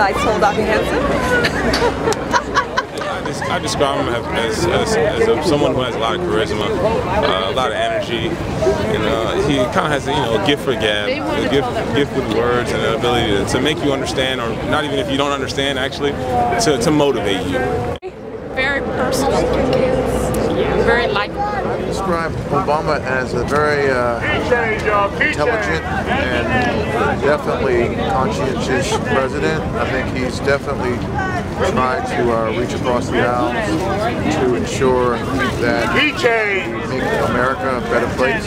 I told Dr. Hanson. I describe him as, as, as a, someone who has a lot of charisma, uh, a lot of energy, and uh, he kind of has a, you know a gift for gab, a gift, gift with words, and an ability to, to, make you understand, or not even if you don't understand, actually, to, to motivate you. Very personal, very likable. I Obama is a very uh, intelligent and definitely conscientious president. I think he's definitely tried to uh, reach across the aisles to ensure that we make America a better place.